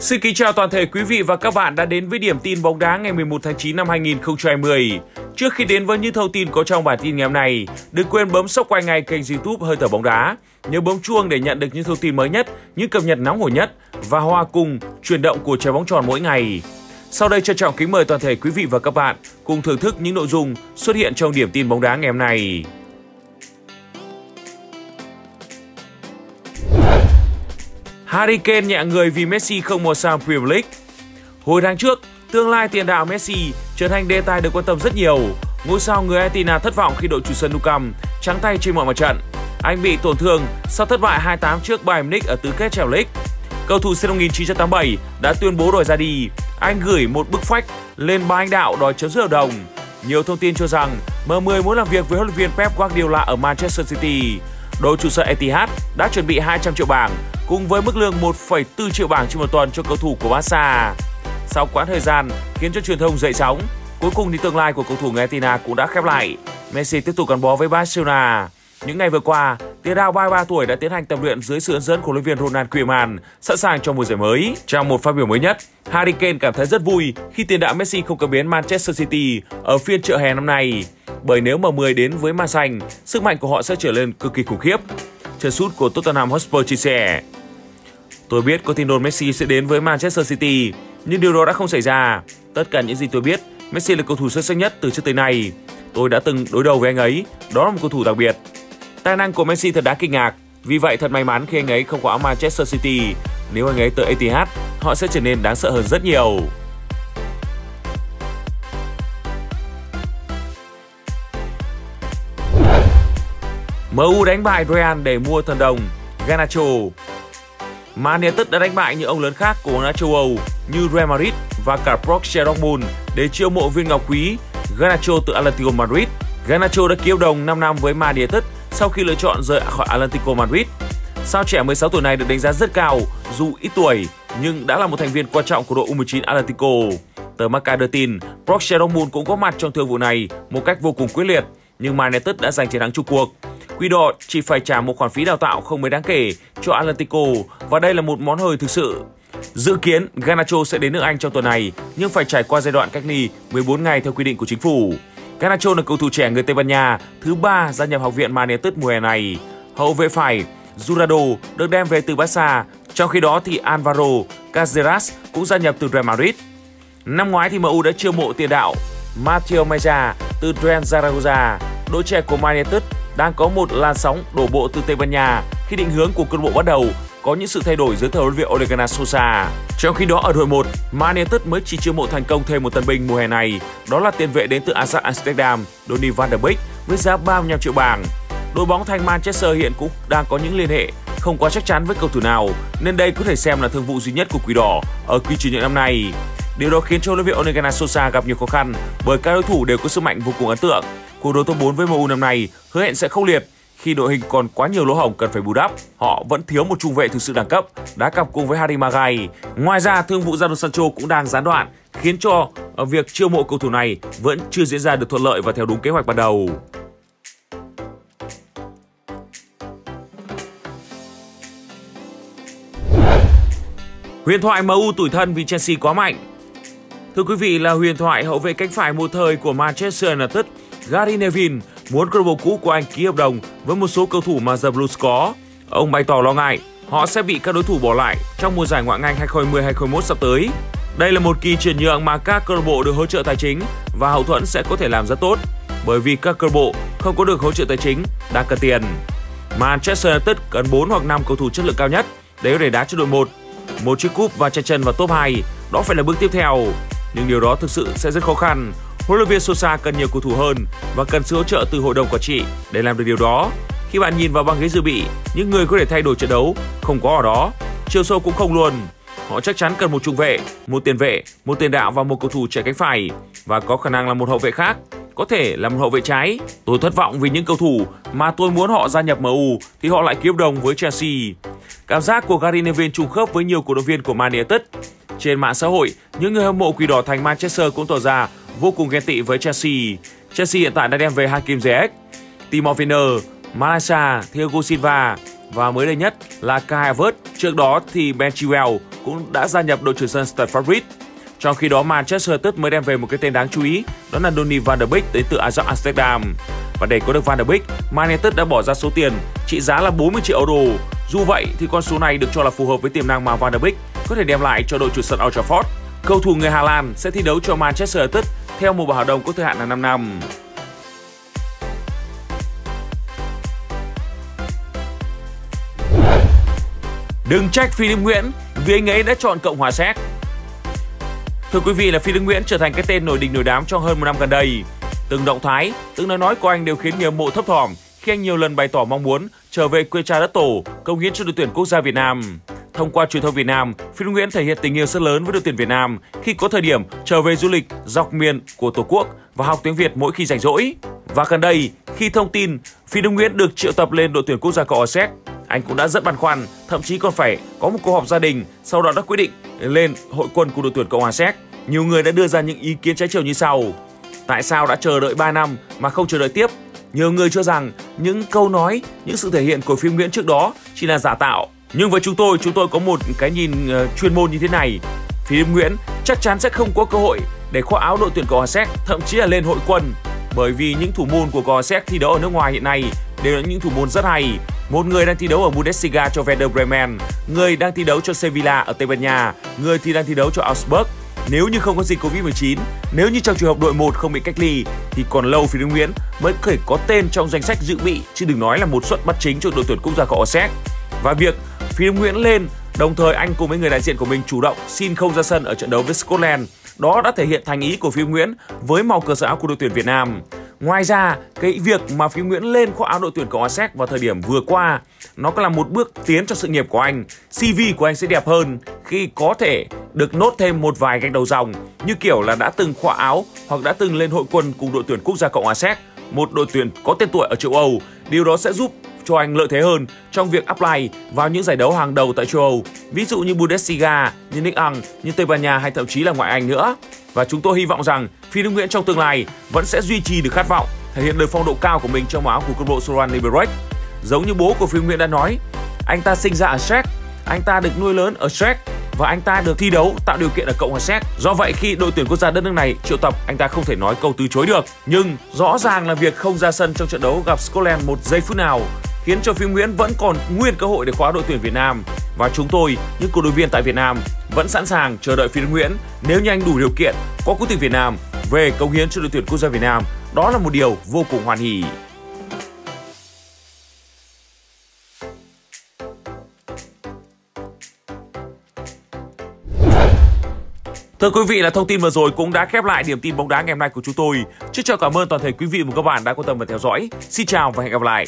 Xin kính chào toàn thể quý vị và các bạn đã đến với điểm tin bóng đá ngày 11 tháng 9 năm 2020. Trước khi đến với những thông tin có trong bản tin ngày hôm nay, đừng quên bấm subscribe ngay kênh YouTube Hơi thở bóng đá, nhớ bấm chuông để nhận được những thông tin mới nhất, những cập nhật nóng hổi nhất và hòa cùng chuyển động của trái bóng tròn mỗi ngày. Sau đây trân trọng kính mời toàn thể quý vị và các bạn cùng thưởng thức những nội dung xuất hiện trong điểm tin bóng đá ngày hôm nay. Harry Kane nhẹ người vì Messi không mua sang Premier League. Hồi tháng trước, tương lai tiền đạo Messi trở thành đề tài được quan tâm rất nhiều. Ngôi sao người Argentina thất vọng khi đội chủ sân Nou Camp trắng tay trên mọi mặt trận. Anh bị tổn thương sau thất bại 2-8 trước Bayern Munich ở tứ kết Champions League. Cầu thủ sinh năm 1987 đã tuyên bố đòi ra đi. Anh gửi một bức phách lên ba anh đạo đòi chấm dứt hợp đồng. Nhiều thông tin cho rằng M10 muốn làm việc với huấn luyện viên Pep Guardiola ở Manchester City. Đội chủ sở Etihad đã chuẩn bị 200 triệu bảng cùng với mức lương 1,4 triệu bảng trên một tuần cho cầu thủ của Barca. Sau quãng thời gian khiến cho truyền thông dậy sóng, cuối cùng thì tương lai của cầu thủ người Argentina cũng đã khép lại. Messi tiếp tục gắn bó với Barcelona. Những ngày vừa qua, tiền đạo 33 tuổi đã tiến hành tập luyện dưới sự hướng dẫn của huấn luyện viên Ronald Koeman, sẵn sàng cho mùa giải mới. Trong một phát biểu mới nhất, Harry Kane cảm thấy rất vui khi tiền đạo Messi không cập biến Manchester City ở phiên chợ hè năm nay. Bởi nếu mà 10 đến với Man Xanh, sức mạnh của họ sẽ trở lên cực kỳ khủng khiếp. Chân sút của Tottenham Hotspur chia sẻ, Tôi biết có tin đồn Messi sẽ đến với Manchester City, nhưng điều đó đã không xảy ra. Tất cả những gì tôi biết, Messi là cầu thủ xuất sắc nhất từ trước tới nay. Tôi đã từng đối đầu với anh ấy, đó là một cầu thủ đặc biệt. Tài năng của Messi thật đáng kinh ngạc, vì vậy thật may mắn khi anh ấy không có áo Manchester City. Nếu anh ấy tới Etihad, họ sẽ trở nên đáng sợ hơn rất nhiều. MU đánh bại Real để mua thần đồng Garnacho Man United đã đánh bại những ông lớn khác của bóng đá châu Âu như Real Madrid và cả Borussia Dortmund để chiêu mộ viên ngọc quý Garnacho từ Atletico Madrid. Garnacho đã ký hợp đồng 5 năm với Man United sau khi lựa chọn rời khỏi Atletico Madrid. Sao trẻ 16 tuổi này được đánh giá rất cao, dù ít tuổi, nhưng đã là một thành viên quan trọng của đội U19 Atletico. Tờ Marca đưa tin, Borussia Dortmund cũng có mặt trong thương vụ này một cách vô cùng quyết liệt, nhưng Man United đã giành chiến thắng chung cuộc. Quy đội chỉ phải trả một khoản phí đào tạo không mấy đáng kể cho Atlantico và đây là một món hời thực sự. Dự kiến Garnacho sẽ đến nước Anh trong tuần này nhưng phải trải qua giai đoạn cách ly 14 ngày theo quy định của chính phủ. Garnacho là cầu thủ trẻ người Tây Ban Nha thứ ba gia nhập học viện Man United mùa hè này. Hậu vệ phải Jurado được đem về từ Barca, trong khi đó thì Alvaro Caceres cũng gia nhập từ Real Madrid. Năm ngoái thì MU đã chiêu mộ tiền đạo Matheo Meja từ Real Zaragoza. Đội trẻ của Man United đang có một làn sóng đổ bộ từ Tây Ban Nha khi định hướng của câu bộ bắt đầu có những sự thay đổi dưới thời huấn luyện viên Ole Gunnar Solskjaer. Trong khi đó ở đội 1, Man United mới chỉ chiêu mộ thành công thêm một tân binh mùa hè này, đó là tiền vệ đến từ Ajax Amsterdam, Donny van der Beek với giá 35 triệu bảng. Đội bóng thành Manchester hiện cũng đang có những liên hệ không quá chắc chắn với cầu thủ nào, nên đây có thể xem là thương vụ duy nhất của Quỷ Đỏ ở kỳ chuyển nhượng năm nay. Điều đó khiến cho huấn luyện viên Ole Gunnar Solskjaer gặp nhiều khó khăn bởi các đối thủ đều có sức mạnh vô cùng ấn tượng. Cuộc đấu top 4 với MU năm nay hứa hẹn sẽ khốc liệt khi đội hình còn quá nhiều lỗ hổng cần phải bù đắp. Họ vẫn thiếu một trung vệ thực sự đẳng cấp, đá cặp cùng với Harry Maguire. Ngoài ra, thương vụ Jadon Sancho cũng đang gián đoạn, khiến cho ờ, việc chiêu mộ cầu thủ này vẫn chưa diễn ra được thuận lợi và theo đúng kế hoạch ban đầu. Huyền thoại MU tủi thân vì Chelsea quá mạnh. Thưa quý vị là huyền thoại hậu vệ cánh phải một thời của Manchester United Gary Neville muốn câu lạc bộ cũ của anh ký hợp đồng với một số cầu thủ mà The Blues có. Ông bày tỏ lo ngại họ sẽ bị các đối thủ bỏ lại trong mùa giải Ngoại hạng Anh 2020-2021 sắp tới. Đây là một kỳ chuyển nhượng mà các câu lạc bộ được hỗ trợ tài chính và hậu thuẫn sẽ có thể làm rất tốt, bởi vì các câu lạc bộ không có được hỗ trợ tài chính đang cần tiền. Manchester United cần 4 hoặc 5 cầu thủ chất lượng cao nhất để có thể đá cho đội 1. Một chiếc cúp và chen chân vào top 2, đó phải là bước tiếp theo. Nhưng điều đó thực sự sẽ rất khó khăn Huấn luyện viên Sosa cần nhiều cầu thủ hơn và cần sự hỗ trợ từ hội đồng quản trị để làm được điều đó. Khi bạn nhìn vào băng ghế dự bị, những người có thể thay đổi trận đấu không có ở đó. Chiều sâu cũng không luôn. Họ chắc chắn cần một trung vệ, một tiền vệ, một tiền đạo và một cầu thủ trẻ cánh phải và có khả năng là một hậu vệ khác, có thể là một hậu vệ trái. Tôi thất vọng vì những cầu thủ mà tôi muốn họ gia nhập MU thì họ lại ký hợp đồng với Chelsea. Cảm giác của Gary Neville trùng khớp với nhiều cổ động viên của Man United. Trên mạng xã hội, những người hâm mộ quỷ đỏ thành Manchester cũng tỏ ra vô cùng ghen tị với Chelsea. Chelsea hiện tại đã đem về Hakim Ziyech, Timo Werner, Malaysia, Thiago Silva và mới đây nhất là Kai Havertz. Trước đó thì Ben Chilwell cũng đã gia nhập đội chủ sân Stamford Bridge. Trong khi đó Manchester United mới đem về một cái tên đáng chú ý, đó là Donny van der Beek đến từ Ajax Amsterdam. Và để có được Van der Beek, Man United đã bỏ ra số tiền trị giá là 40 triệu euro. Dù vậy thì con số này được cho là phù hợp với tiềm năng mà Van der Beek có thể đem lại cho đội chủ sân Old Trafford. Cầu thủ người Hà Lan sẽ thi đấu cho Manchester United theo một hợp đồng có thời hạn là 5 năm. Đừng trách Phi Đức Nguyễn vì anh ấy đã chọn Cộng hòa Séc. Thưa quý vị là Phi Đức Nguyễn trở thành cái tên nổi đình nổi đám trong hơn một năm gần đây. Từng động thái, từng nói nói của anh đều khiến người hâm mộ thấp thỏm khi anh nhiều lần bày tỏ mong muốn trở về quê cha đất tổ, công hiến cho đội tuyển quốc gia Việt Nam. Thông qua truyền thông Việt Nam, Phi Đức Nguyễn thể hiện tình yêu rất lớn với đội tuyển Việt Nam khi có thời điểm trở về du lịch dọc miền của Tổ quốc và học tiếng Việt mỗi khi rảnh rỗi. Và gần đây, khi thông tin Phi Đức Nguyễn được triệu tập lên đội tuyển quốc gia Cộng hòa Séc, anh cũng đã rất băn khoăn, thậm chí còn phải có một cuộc họp gia đình, sau đó đã quyết định lên hội quân của đội tuyển Cộng hòa Séc. Nhiều người đã đưa ra những ý kiến trái chiều như sau. Tại sao đã chờ đợi 3 năm mà không chờ đợi tiếp? Nhiều người cho rằng những câu nói, những sự thể hiện của phim Nguyễn trước đó chỉ là giả tạo. Nhưng với chúng tôi, chúng tôi có một cái nhìn ờ, chuyên môn như thế này. Phim Nguyễn chắc chắn sẽ không có cơ hội để khoác áo đội tuyển Cộng hòa Séc, thậm chí là lên hội quân. Bởi vì những thủ môn của Cộng hòa Séc thi đấu ở nước ngoài hiện nay đều là những thủ môn rất hay. Một người đang thi đấu ở Bundesliga cho Werder Bremen, người đang thi đấu cho Sevilla ở Tây Ban Nha, người thì đang thi đấu cho Augsburg. Nếu như không có dịch Covid-19, nếu như trong trường hợp đội 1 không bị cách ly thì còn lâu phía Nguyễn mới có thể có tên trong danh sách dự bị chứ đừng nói là một suất bắt chính cho đội tuyển quốc gia Cộng hòa Séc. Và việc Phí Nguyễn lên Đồng thời anh cùng với người đại diện của mình chủ động xin không ra sân ở trận đấu với Scotland. Đó đã thể hiện thành ý của Phí Nguyễn với màu cờ áo của đội tuyển Việt Nam. Ngoài ra, cái việc mà Phí Nguyễn lên khoác áo đội tuyển Cộng hòa Séc vào thời điểm vừa qua, nó có là một bước tiến cho sự nghiệp của anh. CV của anh sẽ đẹp hơn khi có thể được nốt thêm một vài gạch đầu dòng như kiểu là đã từng khoác áo hoặc đã từng lên hội quân cùng đội tuyển quốc gia Cộng hòa Séc, một đội tuyển có tên tuổi ở châu Âu. Điều đó sẽ giúp cho anh lợi thế hơn trong việc apply vào những giải đấu hàng đầu tại châu Âu, ví dụ như Bundesliga, như Ligue 1, như Tây Ban Nha hay thậm chí là ngoại Anh nữa. Và chúng tôi hy vọng rằng Phi Đức Nguyễn trong tương lai vẫn sẽ duy trì được khát vọng thể hiện được phong độ cao của mình trong áo của câu lạc bộ Soran Liberec. Giống như bố của Phi Nguyễn đã nói, anh ta sinh ra ở Séc, anh ta được nuôi lớn ở Séc và anh ta được thi đấu tạo điều kiện ở Cộng hòa Séc. Do vậy khi đội tuyển quốc gia đất nước này triệu tập, anh ta không thể nói câu từ chối được. Nhưng rõ ràng là việc không ra sân trong trận đấu gặp Scotland một giây phút nào khiến cho Phi Nguyễn vẫn còn nguyên cơ hội để khóa đội tuyển Việt Nam và chúng tôi, những cổ động viên tại Việt Nam, vẫn sẵn sàng chờ đợi Phi Nguyễn nếu như anh đủ điều kiện có quốc tịch Việt Nam về công hiến cho đội tuyển quốc gia Việt Nam đó là một điều vô cùng hoàn hỉ. Thưa quý vị, là thông tin vừa rồi cũng đã khép lại điểm tin bóng đá ngày hôm nay của chúng tôi. Chúc cho cảm ơn toàn thể quý vị và các bạn đã quan tâm và theo dõi. Xin chào và hẹn gặp lại.